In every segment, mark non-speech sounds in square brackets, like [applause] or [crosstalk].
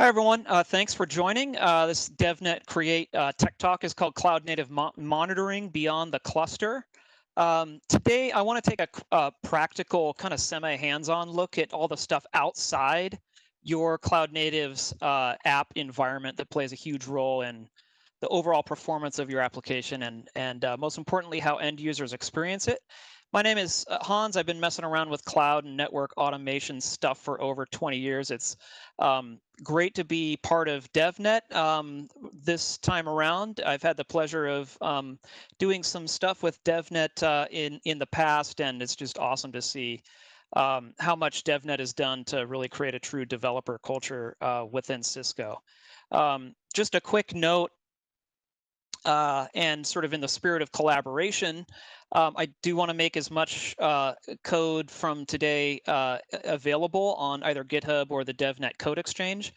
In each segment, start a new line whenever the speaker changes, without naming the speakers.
Hi, everyone. Uh, thanks for joining. Uh, this DevNet Create uh, Tech Talk is called Cloud Native Mo Monitoring Beyond the Cluster. Um, today, I want to take a, a practical, kind of semi hands on look at all the stuff outside your Cloud Native's uh, app environment that plays a huge role in the overall performance of your application and, and uh, most importantly, how end users experience it. My name is uh, Hans. I've been messing around with cloud and network automation stuff for over 20 years. It's um, great to be part of DevNet um, this time around. I've had the pleasure of um, doing some stuff with DevNet uh, in in the past, and it's just awesome to see um, how much DevNet has done to really create a true developer culture uh, within Cisco. Um, just a quick note uh, and sort of in the spirit of collaboration, um, I do want to make as much uh, code from today uh, available on either GitHub or the DevNet Code Exchange.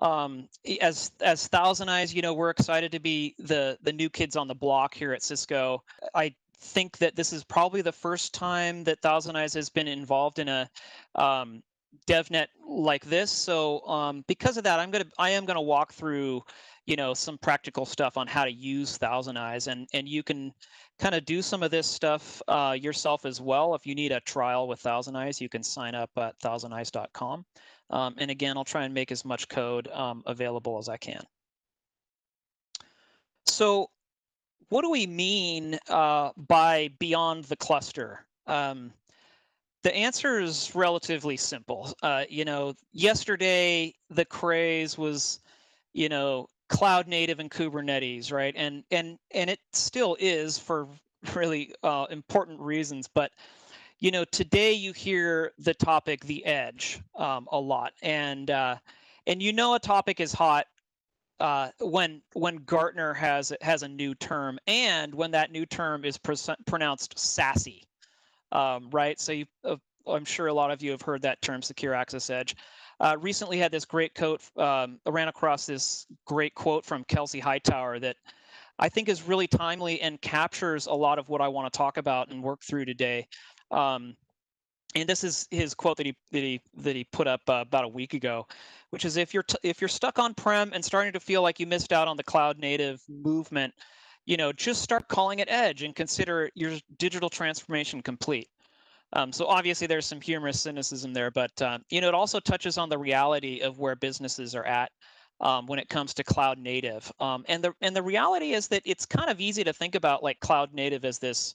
Um, as as Thousand Eyes, you know, we're excited to be the the new kids on the block here at Cisco. I think that this is probably the first time that Thousand Eyes has been involved in a um, DevNet like this. So um, because of that, I'm gonna I am gonna walk through you know some practical stuff on how to use thousand eyes and and you can kind of do some of this stuff uh, yourself as well. If you need a trial with thousand eyes you can sign up at thousandeyes.com um, and again i'll try and make as much code um, available as i can. So what do we mean uh, by beyond the cluster? Um, the answer is relatively simple uh, you know yesterday the craze was you know cloud native and Kubernetes, right? And and and it still is for [laughs] really uh, important reasons. But you know, today you hear the topic the edge um, a lot, and uh, and you know a topic is hot uh, when when Gartner has has a new term, and when that new term is pronounced sassy, um, right? So you, uh, I'm sure a lot of you have heard that term, secure access edge uh, recently had this great quote, um, I ran across this great quote from Kelsey Hightower that I think is really timely and captures a lot of what I want to talk about and work through today. Um, and this is his quote that he that he that he put up uh, about a week ago, which is if you're if you're stuck on prem and starting to feel like you missed out on the cloud native movement, you know, just start calling it edge and consider your digital transformation complete. Um, so obviously there's some humorous cynicism there, but uh, you know it also touches on the reality of where businesses are at um, when it comes to cloud native. Um, and the and the reality is that it's kind of easy to think about like cloud native as this,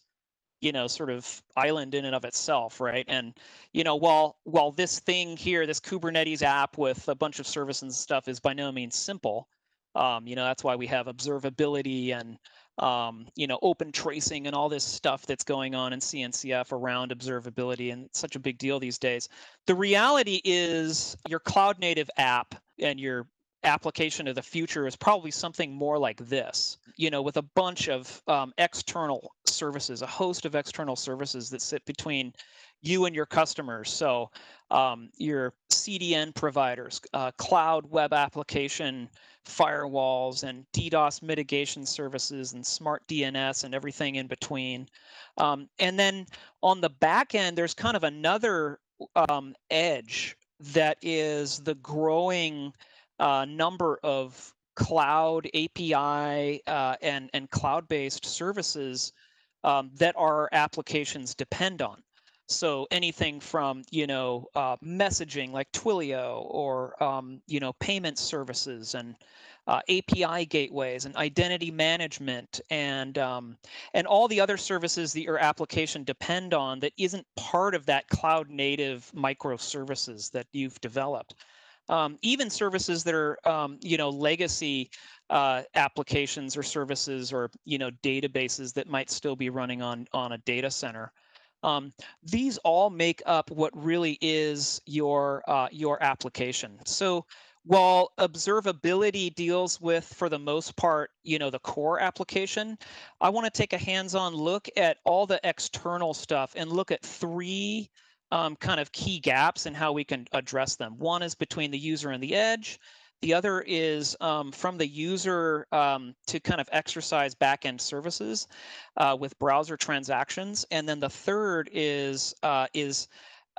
you know, sort of island in and of itself, right? And you know, while while this thing here, this Kubernetes app with a bunch of services and stuff is by no means simple. Um, you know, that's why we have observability and um, you know, open tracing and all this stuff that's going on in CNCF around observability, and such a big deal these days. The reality is your cloud native app and your application of the future is probably something more like this, you know, with a bunch of um, external services, a host of external services that sit between you and your customers. So um, your CDN providers, uh, cloud web application firewalls and DDoS mitigation services and smart DNS and everything in between. Um, and then on the back end, there's kind of another um, edge that is the growing uh, number of cloud API uh, and, and cloud-based services um, that our applications depend on. So anything from you know uh, messaging like Twilio or um, you know payment services and uh, API gateways and identity management and um, and all the other services that your application depend on that isn't part of that cloud native microservices that you've developed. Um, even services that are um, you know legacy uh, applications or services or you know databases that might still be running on on a data center. Um, these all make up what really is your uh, your application. So while observability deals with, for the most part, you know, the core application, I want to take a hands-on look at all the external stuff and look at three um, kind of key gaps and how we can address them. One is between the user and the edge. The other is um, from the user um, to kind of exercise backend services uh, with browser transactions. And then the third is uh, is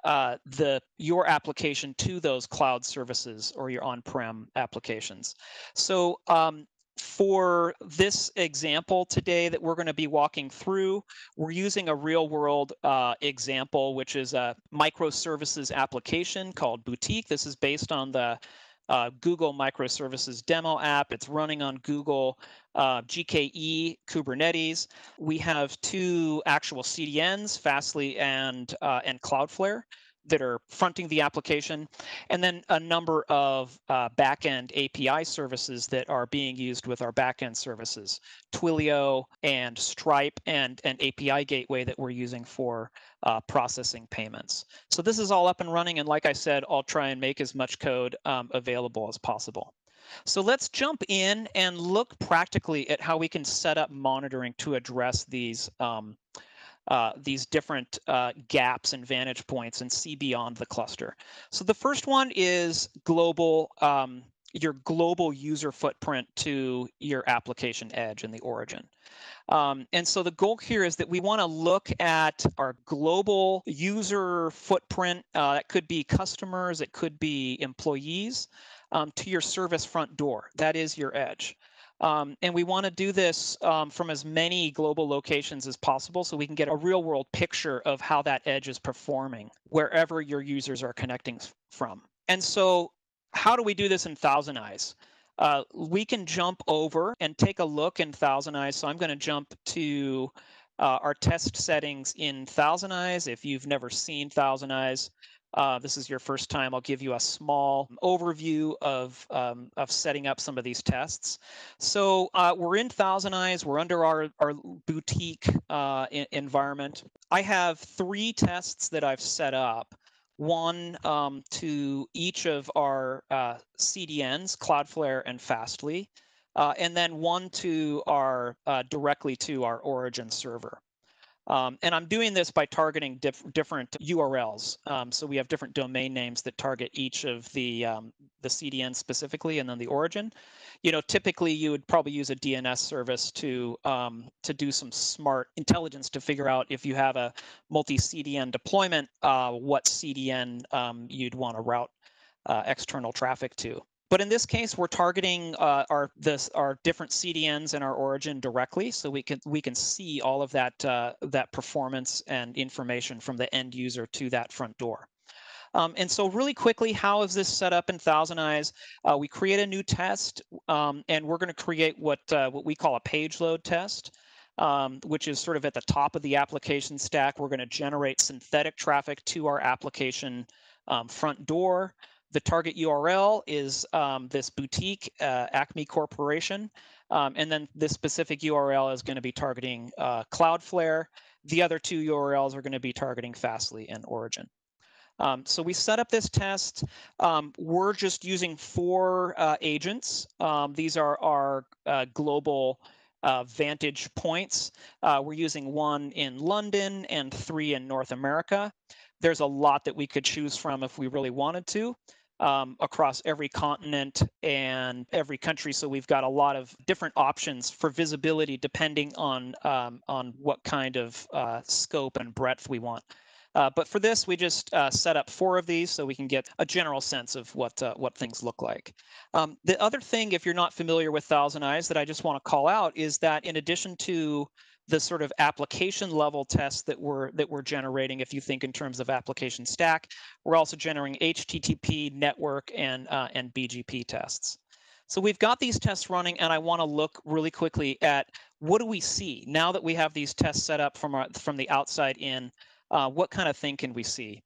uh, the your application to those cloud services or your on-prem applications. So um, for this example today that we're going to be walking through, we're using a real world uh, example, which is a microservices application called Boutique. This is based on the uh, Google Microservices demo app. It's running on Google uh, GKE Kubernetes. We have two actual CDNs, Fastly and uh, and Cloudflare that are fronting the application, and then a number of uh, backend API services that are being used with our backend services, Twilio and Stripe, and an API gateway that we're using for uh, processing payments. So this is all up and running, and like I said, I'll try and make as much code um, available as possible. So let's jump in and look practically at how we can set up monitoring to address these um, uh, these different uh, gaps and vantage points and see beyond the cluster. So the first one is global, um, your global user footprint to your application edge and the origin. Um, and so the goal here is that we want to look at our global user footprint. Uh, that could be customers, it could be employees, um, to your service front door. That is your edge. Um, and we want to do this um, from as many global locations as possible so we can get a real world picture of how that edge is performing wherever your users are connecting from. And so, how do we do this in Thousand Eyes? Uh, we can jump over and take a look in Thousand Eyes. So, I'm going to jump to uh, our test settings in Thousand Eyes. If you've never seen Thousand Eyes, uh, this is your first time, I'll give you a small overview of, um, of setting up some of these tests. So uh, we're in Thousand Eyes, we're under our, our boutique uh, environment. I have three tests that I've set up one um, to each of our uh, CDNs, Cloudflare and Fastly, uh, and then one to our uh, directly to our origin server. Um, and I'm doing this by targeting diff different URLs. Um, so we have different domain names that target each of the um, the CDN specifically, and then the origin. You know, typically you would probably use a DNS service to um, to do some smart intelligence to figure out if you have a multi CDN deployment, uh, what CDN um, you'd want to route uh, external traffic to. But in this case, we're targeting uh, our this our different CDNs and our origin directly, so we can we can see all of that uh, that performance and information from the end user to that front door. Um, and so really quickly, how is this set up in Thousand Eyes? Uh, we create a new test, um, and we're going to create what uh, what we call a page load test. Um, which is sort of at the top of the application stack. We're going to generate synthetic traffic to our application um, front door. The target URL is um, this boutique, uh, Acme Corporation. Um, and then this specific URL is going to be targeting uh, Cloudflare. The other two URLs are going to be targeting Fastly and Origin. Um, so we set up this test. Um, we're just using four uh, agents. Um, these are our uh, global uh, vantage points. Uh, we're using one in London and three in North America. There's a lot that we could choose from if we really wanted to um, across every continent and every country. So we've got a lot of different options for visibility depending on um, on what kind of uh, scope and breadth we want. Uh, but for this, we just uh, set up four of these so we can get a general sense of what uh, what things look like. Um, the other thing, if you're not familiar with Thousand Eyes, that I just want to call out is that in addition to the sort of application level tests that we're that we're generating if you think in terms of application stack we're also generating http network and uh, and bgp tests. So we've got these tests running and i want to look really quickly at what do we see now that we have these tests set up from our from the outside in uh, what kind of thing can we see?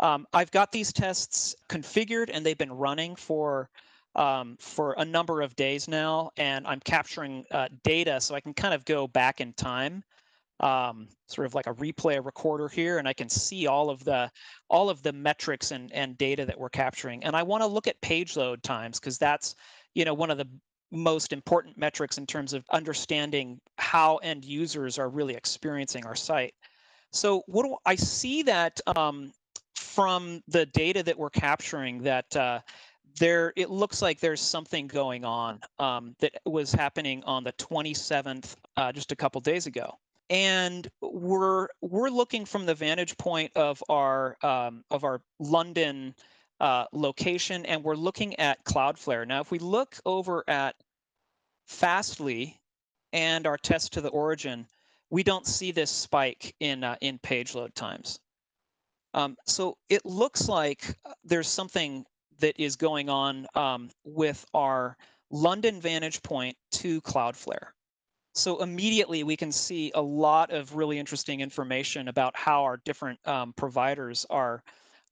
Um, i've got these tests configured and they've been running for um, for a number of days now, and I'm capturing uh, data so I can kind of go back in time, um, sort of like a replay recorder here, and I can see all of the all of the metrics and and data that we're capturing. And I want to look at page load times because that's you know one of the most important metrics in terms of understanding how end users are really experiencing our site. So what do I see that um, from the data that we're capturing that uh, there it looks like there's something going on um, that was happening on the 27th uh, just a couple days ago and we're we're looking from the vantage point of our um, of our London uh, location, and we're looking at Cloudflare. Now, if we look over at Fastly and our test to the origin, we don't see this spike in uh, in page load times. Um, so it looks like uh, there's something that is going on um, with our London vantage point to Cloudflare. So immediately we can see a lot of really interesting information about how our different um, providers are,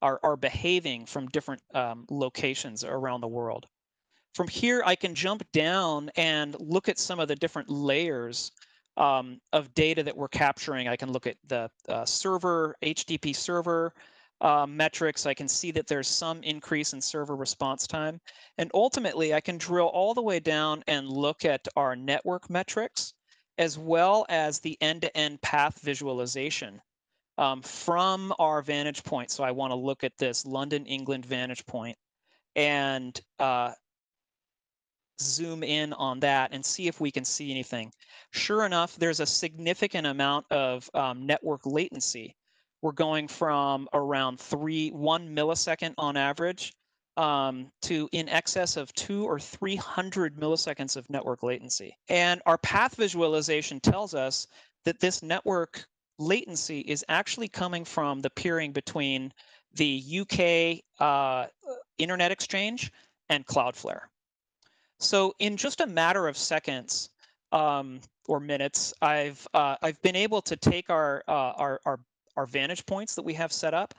are, are behaving from different um, locations around the world. From here, I can jump down and look at some of the different layers um, of data that we're capturing. I can look at the uh, server, HTTP server, uh, metrics, I can see that there's some increase in server response time. And ultimately, I can drill all the way down and look at our network metrics, as well as the end-to-end path visualization um, from our vantage point. So I want to look at this London, England vantage point and uh, zoom in on that and see if we can see anything. Sure enough, there's a significant amount of um, network latency we're going from around three, one millisecond on average um, to in excess of two or 300 milliseconds of network latency. And our path visualization tells us that this network latency is actually coming from the peering between the UK uh, Internet Exchange and Cloudflare. So in just a matter of seconds um, or minutes, I've uh, I've been able to take our uh, our, our our vantage points that we have set up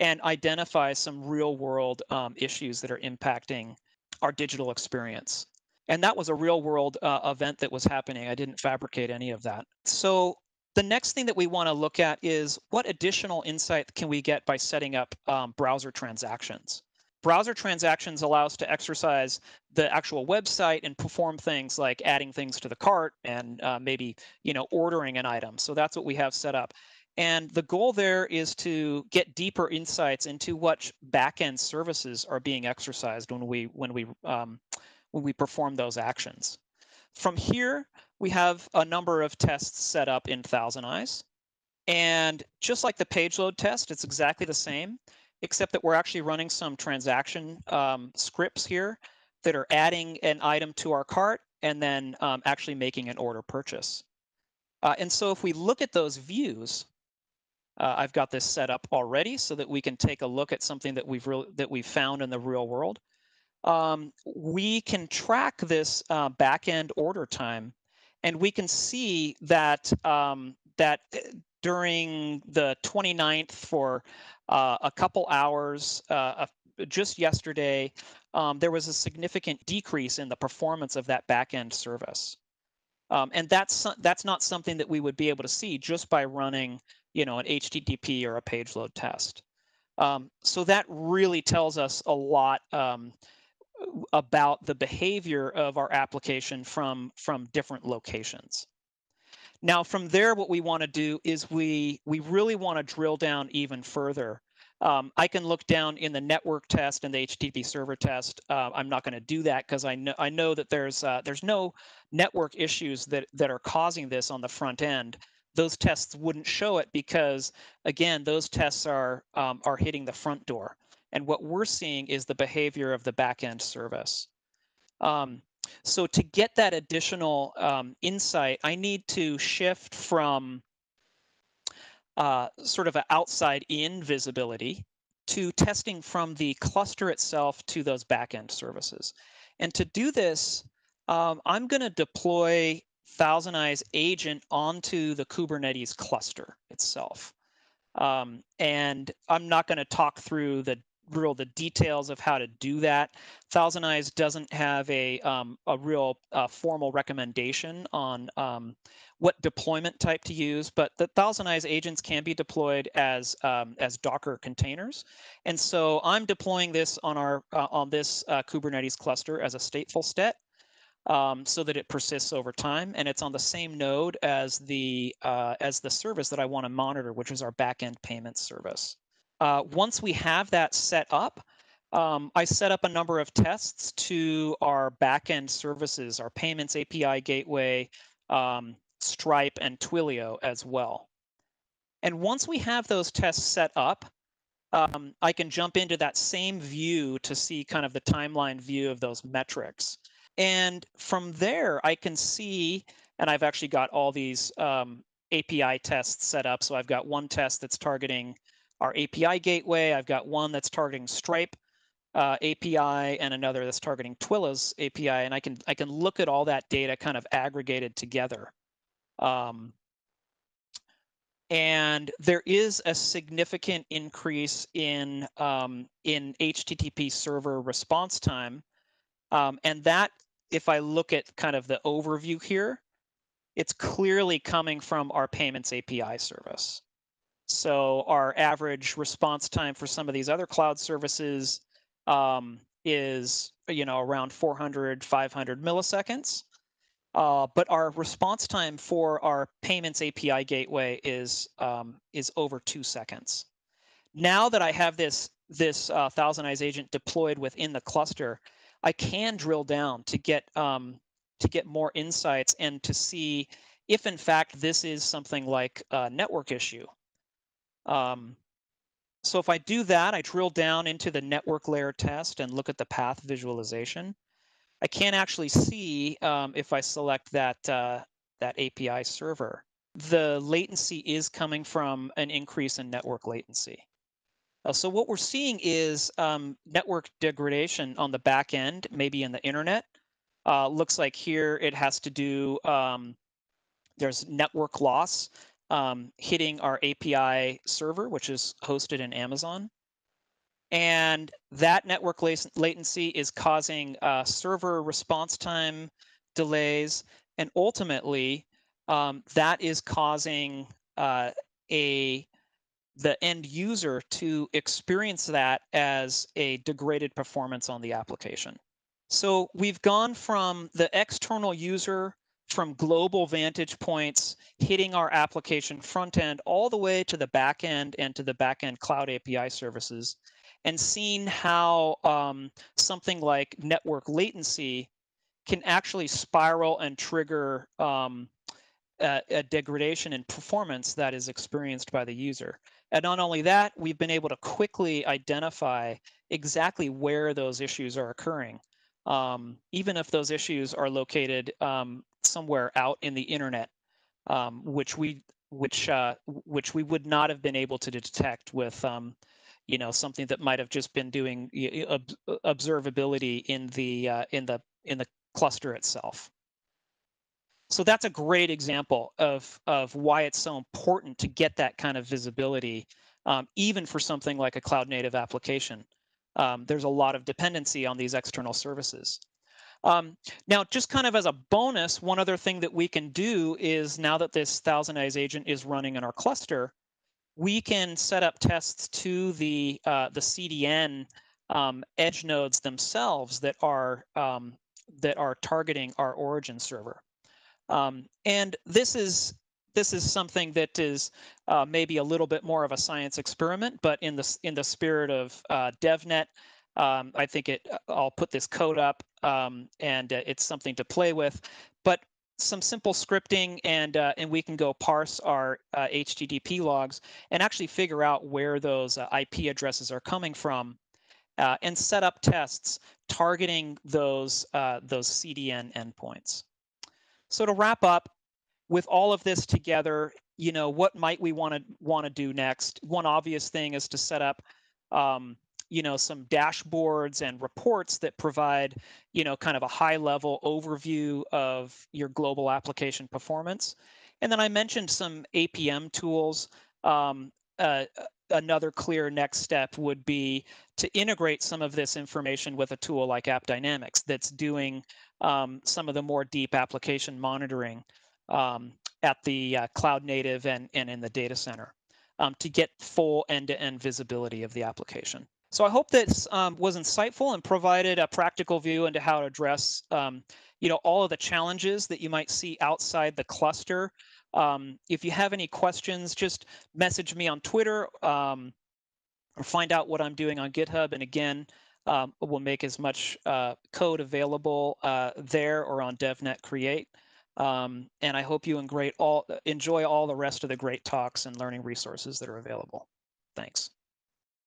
and identify some real world um, issues that are impacting our digital experience. And that was a real world uh, event that was happening. I didn't fabricate any of that. So the next thing that we want to look at is what additional insight can we get by setting up um, browser transactions? Browser transactions allow us to exercise the actual website and perform things like adding things to the cart and uh, maybe you know ordering an item. So that's what we have set up. And the goal there is to get deeper insights into what backend services are being exercised when we when we um, when we perform those actions. From here, we have a number of tests set up in Thousand Eyes. And just like the page load test, it's exactly the same, except that we're actually running some transaction um, scripts here that are adding an item to our cart and then um, actually making an order purchase. Uh, and so if we look at those views, uh, I've got this set up already so that we can take a look at something that we've that we've found in the real world. Um, we can track this uh, backend order time, and we can see that um, that uh, during the 29th for uh, a couple hours, uh, just yesterday, um, there was a significant decrease in the performance of that backend service. Um, and that's that's not something that we would be able to see just by running you know, an HTTP or a page load test. Um, so that really tells us a lot um, about the behavior of our application from, from different locations. Now, from there, what we want to do is we, we really want to drill down even further. Um, I can look down in the network test and the HTTP server test. Uh, I'm not going to do that because I know I know that there's uh, there's no network issues that that are causing this on the front end those tests wouldn't show it because again those tests are um, are hitting the front door. And what we're seeing is the behavior of the backend service. Um, so to get that additional um, insight i need to shift from uh, sort of an outside in visibility to testing from the cluster itself to those backend services. And to do this um, i'm going to deploy Thousand Eyes agent onto the Kubernetes cluster itself. Um, and I'm not going to talk through the real the details of how to do that. Thousand Eyes doesn't have a um, a real uh, formal recommendation on um, what deployment type to use, but the Thousand Eyes agents can be deployed as um, as Docker containers. And so I'm deploying this on our uh, on this uh, Kubernetes cluster as a stateful set um, so that it persists over time, and it's on the same node as the uh, as the service that I want to monitor, which is our backend payment service. Uh, once we have that set up, um, I set up a number of tests to our backend services, our payments API gateway, um, Stripe, and Twilio as well. And once we have those tests set up, um, I can jump into that same view to see kind of the timeline view of those metrics. And from there, I can see, and I've actually got all these um, API tests set up. So I've got one test that's targeting our API gateway. I've got one that's targeting Stripe uh, API and another that's targeting Twilio's API. And I can I can look at all that data kind of aggregated together. Um, and there is a significant increase in um, in HTTP server response time, um, and that if I look at kind of the overview here, it's clearly coming from our payments API service. So our average response time for some of these other cloud services um, is you know around 400 500 milliseconds uh, but our response time for our payments API gateway is um, is over two seconds. Now that I have this this uh, ThousandEyes agent deployed within the cluster, I can drill down to get um, to get more insights and to see if in fact this is something like a network issue. Um, so if I do that, I drill down into the network layer test and look at the path visualization. I can't actually see um, if I select that uh, that API server. The latency is coming from an increase in network latency. Uh, so what we're seeing is um, network degradation on the back end, maybe in the internet. Uh, looks like here it has to do, um, there's network loss um, hitting our API server, which is hosted in Amazon. And that network latency is causing uh, server response time delays. And ultimately, um, that is causing uh, a the end user to experience that as a degraded performance on the application. So we've gone from the external user from global vantage points hitting our application front end all the way to the back end and to the back end cloud API services and seen how um, something like network latency can actually spiral and trigger um, a, a, degradation in performance that is experienced by the user. And not only that, we've been able to quickly identify exactly where those issues are occurring, um, even if those issues are located um, somewhere out in the internet, um, which we which uh, which we would not have been able to detect with um, you know something that might have just been doing observability in the uh, in the in the cluster itself. So that's a great example of of why it's so important to get that kind of visibility, um, even for something like a cloud native application. Um, there's a lot of dependency on these external services. Um, now, just kind of as a bonus, one other thing that we can do is now that this Thousand Eyes agent is running in our cluster, we can set up tests to the uh, the CDN um, edge nodes themselves that are um, that are targeting our origin server. Um, and this is this is something that is uh, maybe a little bit more of a science experiment, but in the in the spirit of uh, DevNet, um, I think it. I'll put this code up, um, and uh, it's something to play with. But some simple scripting and uh, and we can go parse our uh, HTTP logs and actually figure out where those uh, IP addresses are coming from uh, and set up tests targeting those uh, those CDN endpoints. So to wrap up, with all of this together, you know, what might we want to want to do next? One obvious thing is to set up um, you know some dashboards and reports that provide you know kind of a high level overview of your global application performance and then i mentioned some apm tools um, uh, another clear next step would be to integrate some of this information with a tool like AppDynamics that's doing um, some of the more deep application monitoring um, at the uh, cloud native and, and in the data center um, to get full end-to-end visibility of the application. So I hope this um, was insightful and provided a practical view into how to address, um, you know, all of the challenges that you might see outside the cluster. Um, if you have any questions, just message me on Twitter or find out what I'm doing on GitHub. And again, um, we'll make as much uh, code available uh, there or on DevNet Create. Um, and I hope you all, enjoy all the rest of the great talks and learning resources that are available. Thanks.